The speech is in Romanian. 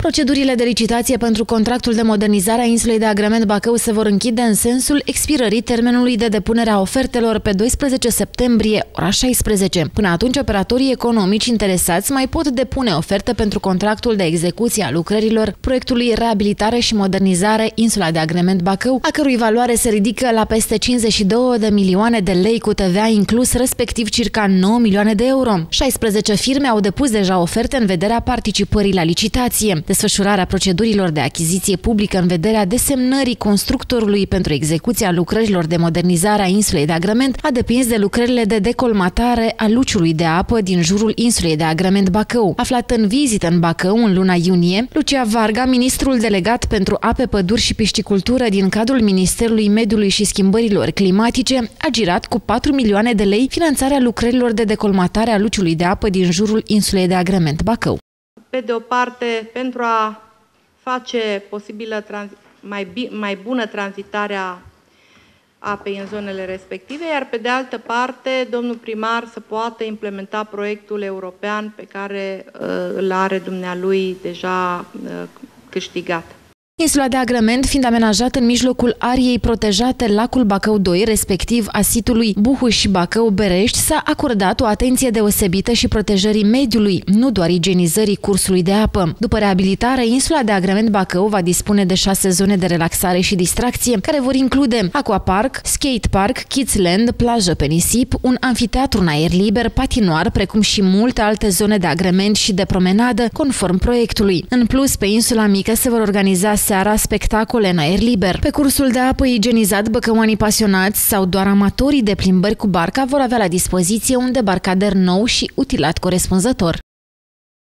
Procedurile de licitație pentru contractul de modernizare a insulei de agrement Bacău se vor închide în sensul expirării termenului de depunere a ofertelor pe 12 septembrie, ora 16. Până atunci, operatorii economici interesați mai pot depune oferte pentru contractul de execuție a lucrărilor proiectului Reabilitare și Modernizare Insula de Agrement Bacău, a cărui valoare se ridică la peste 52 de milioane de lei cu TVA inclus, respectiv circa 9 milioane de euro. 16 firme au depus deja oferte în vederea participării la licitație desfășurarea procedurilor de achiziție publică în vederea desemnării constructorului pentru execuția lucrărilor de modernizare a insulei de agrement a depins de lucrările de decolmatare a luciului de apă din jurul insulei de agrement Bacău. Aflat în vizită în Bacău în luna iunie, Lucia Varga, ministrul delegat pentru ape, păduri și piscicultură din cadrul Ministerului Mediului și Schimbărilor Climatice, a girat cu 4 milioane de lei finanțarea lucrărilor de decolmatare a luciului de apă din jurul insulei de agrement Bacău pe de o parte, pentru a face posibilă mai, mai bună tranzitarea apei în zonele respective, iar pe de altă parte, domnul primar să poată implementa proiectul european pe care uh, îl are dumnealui deja uh, câștigat. Insula de agrement fiind amenajată în mijlocul ariei protejate Lacul Bacău 2, respectiv a sitului Buhuș Bacău Berești, s-a acordat o atenție deosebită și protejării mediului, nu doar igienizării cursului de apă. După reabilitare, insula de agrement Bacău va dispune de șase zone de relaxare și distracție, care vor include aquapark, skate park, kids land, plajă pe nisip, un anfiteatru în aer liber, patinoar, precum și multe alte zone de agrement și de promenadă, conform proiectului. În plus, pe insula mică se vor organiza seara spectacole în aer liber. Pe cursul de apă igienizat, băcăoanii pasionați sau doar amatorii de plimbări cu barca vor avea la dispoziție un debarcader nou și utilat corespunzător.